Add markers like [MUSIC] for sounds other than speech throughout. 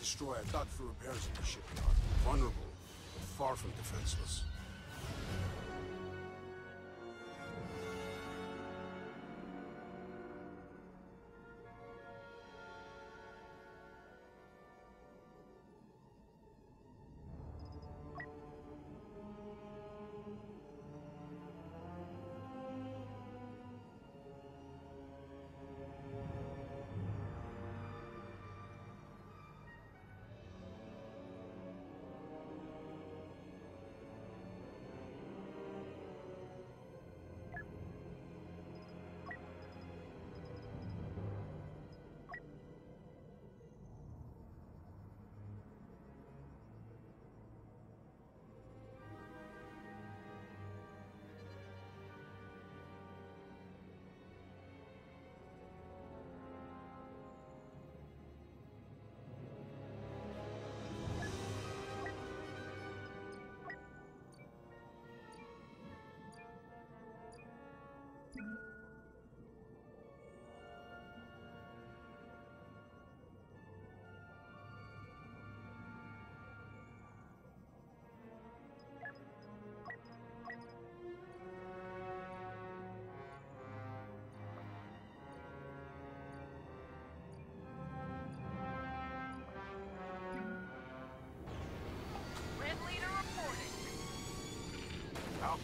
destroyer dug for repairs in the shipyard. Vulnerable, but far from defenseless.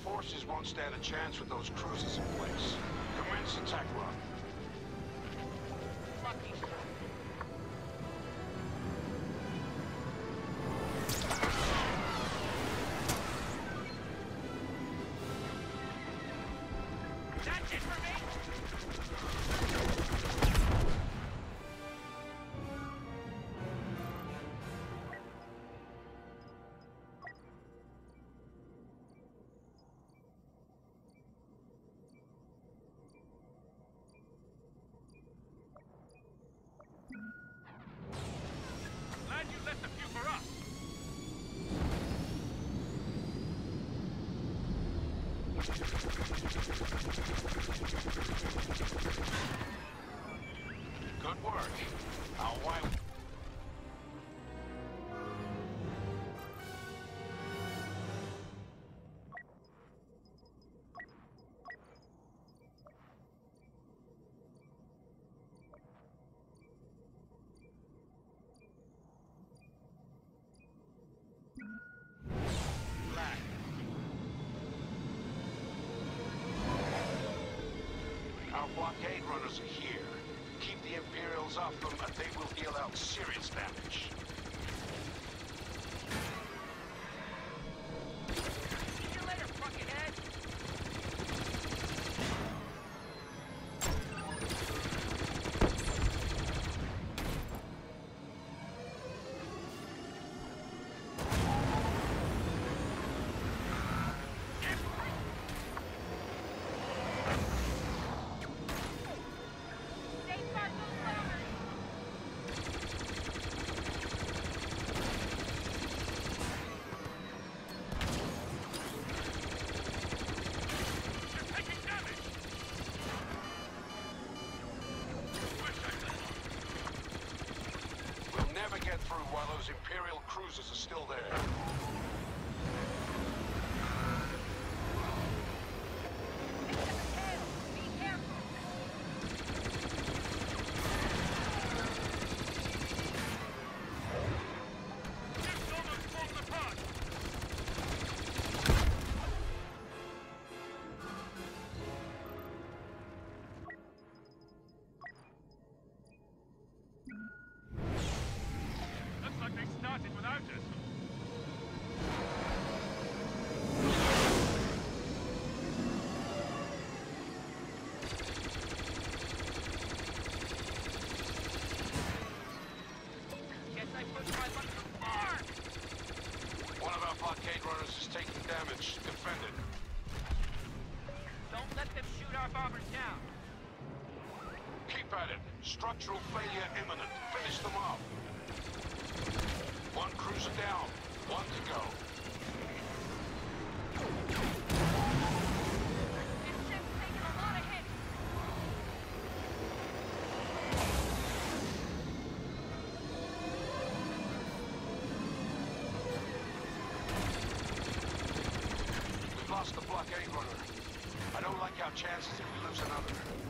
Forces won't stand a chance with those cruisers in place. Commence attack run. Good work. Our wild... are here. Keep the Imperials off them and they will deal out serious damage. Cruisers are still there. Structural failure imminent. Finish them off. One cruiser down. One to go. We've lost the blockade runner. I don't like our chances if we lose another.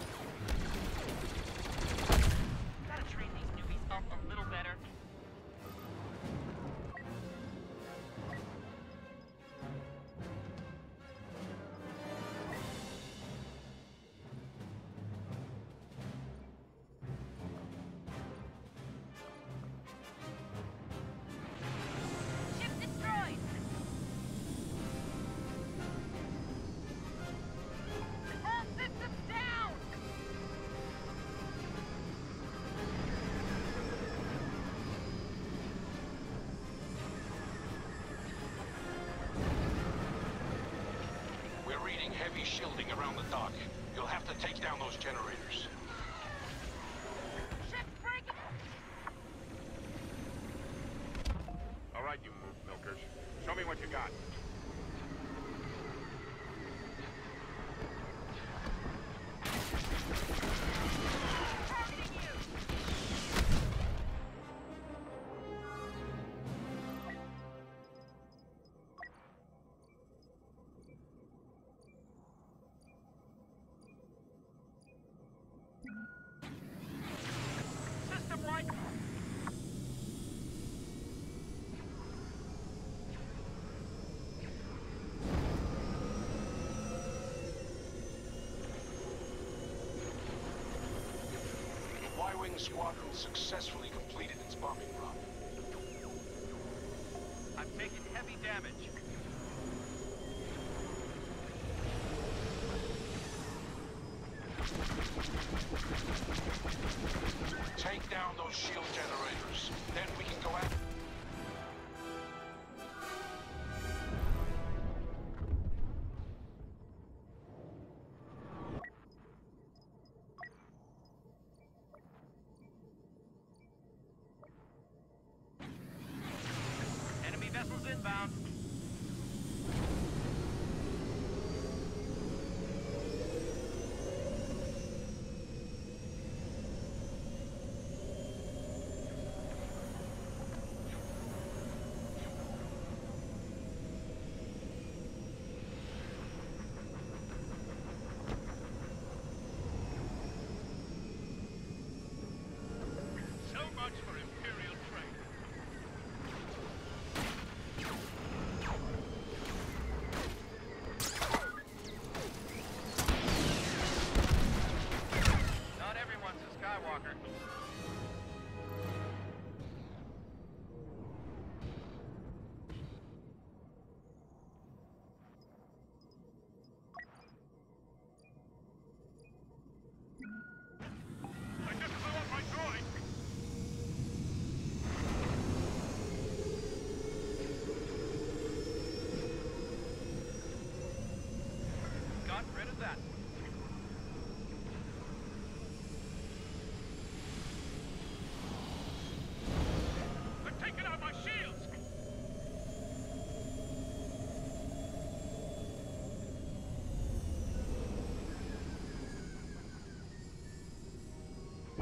heavy shielding around the dock. You'll have to take down those generators. Ship's breaking! All right, you milkers. Show me what you got. Squadron successfully completed its bombing.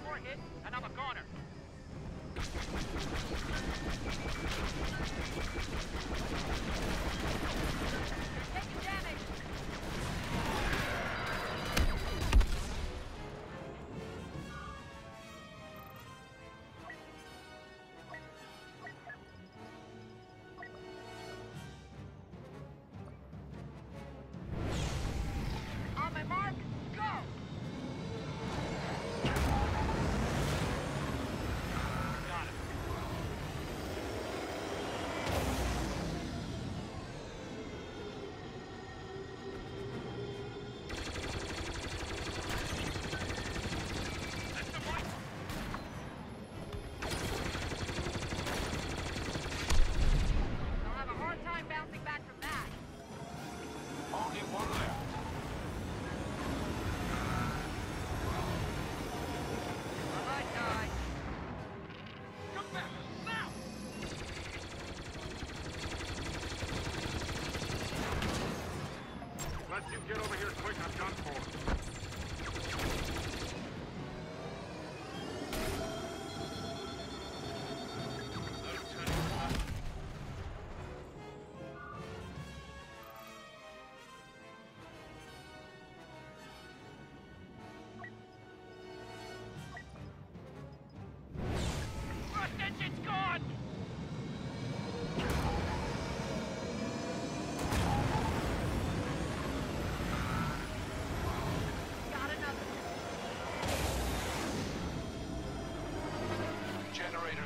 one more hit, and I'm a goner.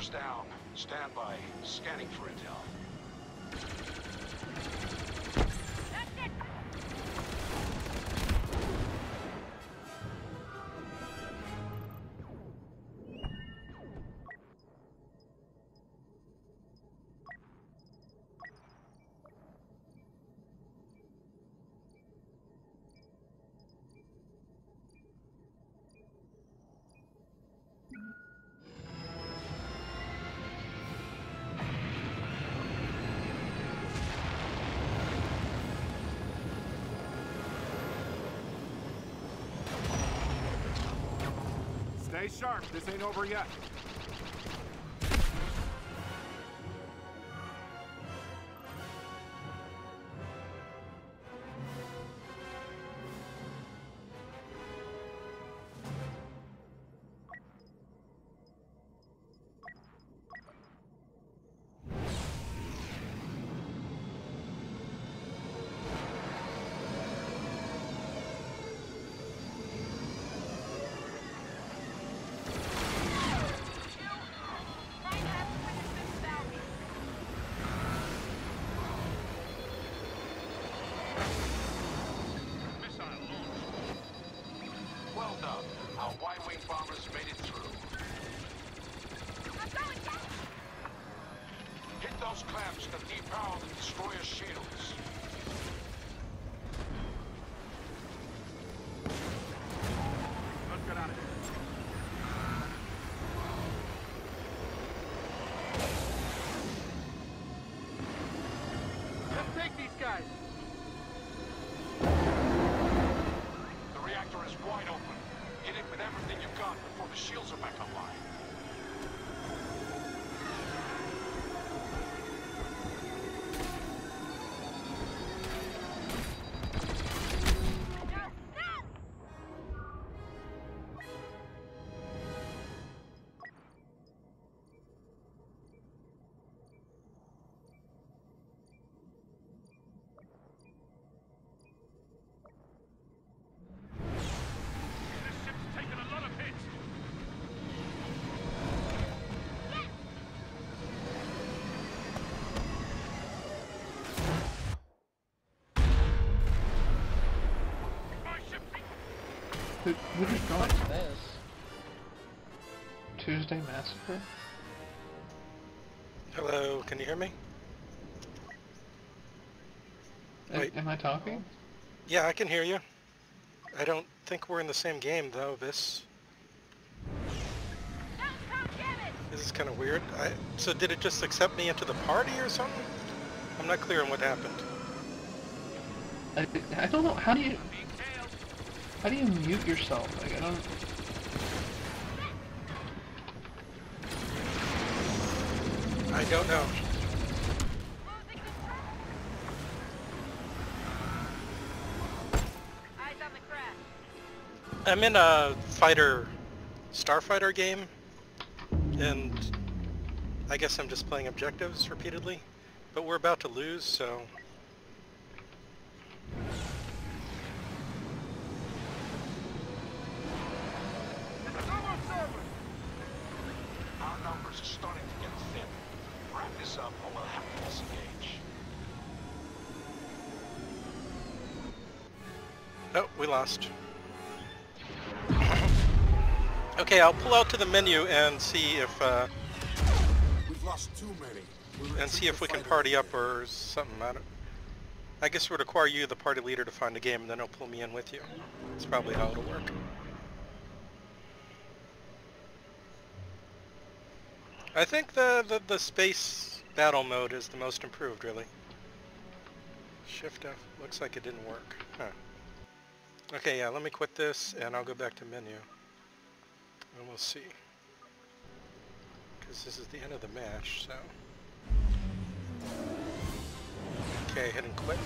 Down. Stand by. Scanning for intel. Stay sharp, this ain't over yet. Clamps to depower the destroyer shields. Who, who just joined this? Tuesday Massacre? Hello, can you hear me? A- Wait. Am I talking? Yeah, I can hear you. I don't think we're in the same game though, this. No! Come get it! This is kind of weird. I, so did it just accept me into the party or something? I'm not clear on what happened. I, I don't know. How do you being tailed. How do you mute yourself? Like I don't. I don't know. I'm in a fighter, starfighter game, and I guess I'm just playing objectives repeatedly. But we're about to lose, so It's almost over. Our numbers are starting to get thin. Wrap this up or we'll have to disengage. Oh, we lost. [COUGHS] okay, I'll pull out to the menu and see if uh, We've lost too many. We'll and see if we can party up or something. I don't. I guess it would require you, the party leader, to find a game, and then he'll pull me in with you. That's probably how it'll work. I think the, the, the space battle mode is the most improved, really. Shift F. Looks like it didn't work. Huh. Okay, yeah, let me quit this and I'll go back to menu. And we'll see. Because this is the end of the match, so... Okay, hit and quit.